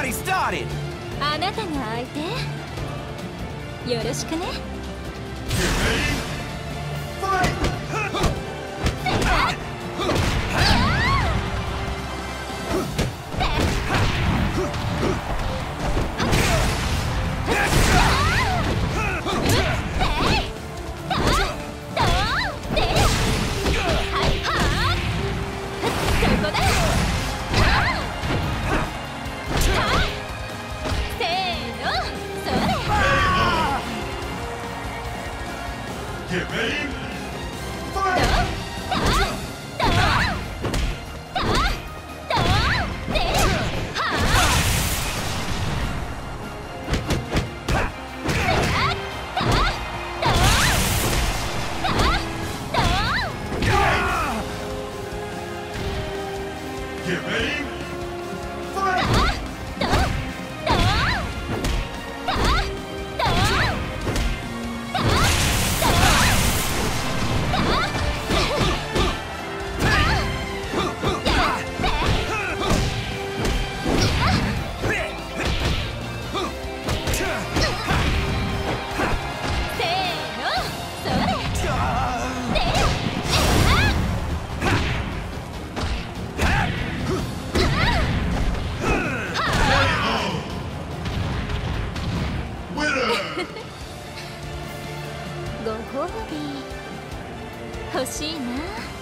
party started! あなたが相手よろしくね Get ready. 欲しいな「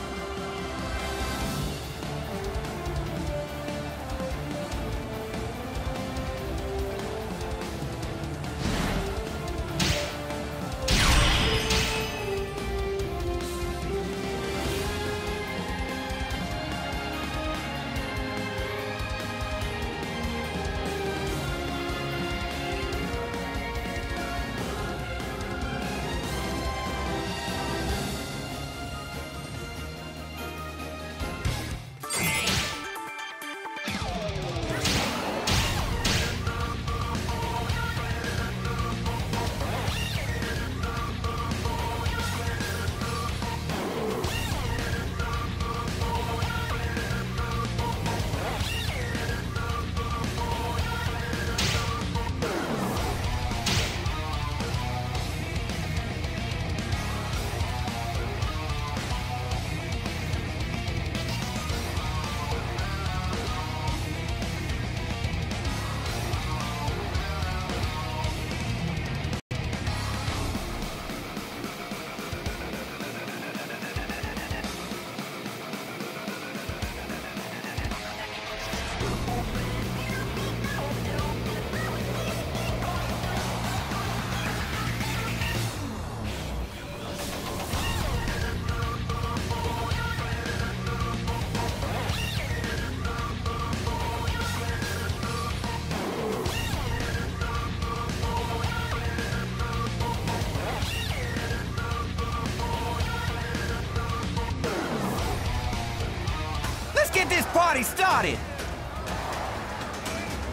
started!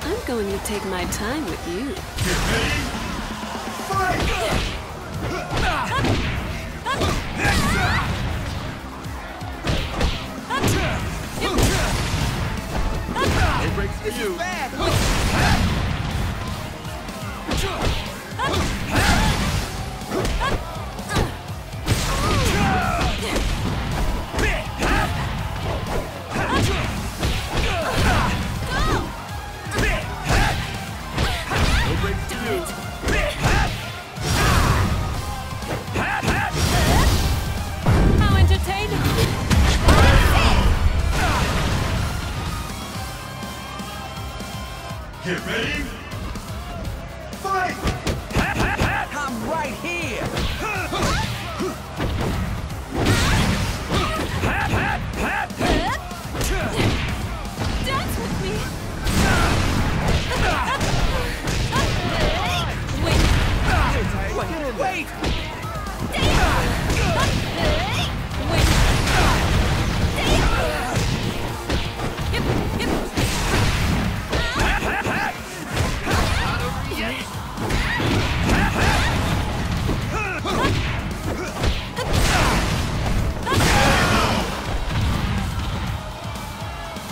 I'm going to take my time with you. Get ready.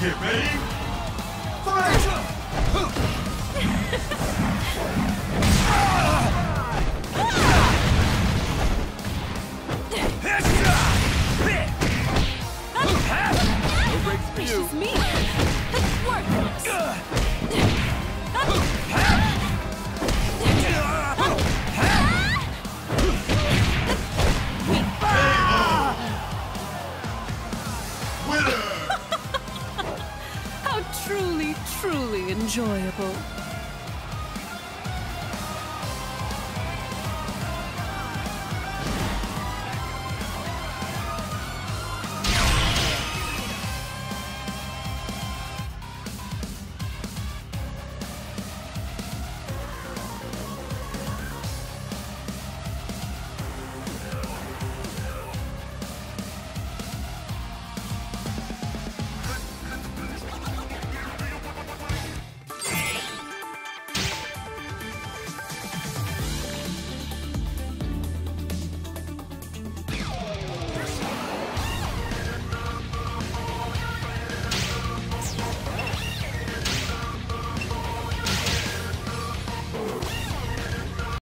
Get ready. truly, truly enjoyable.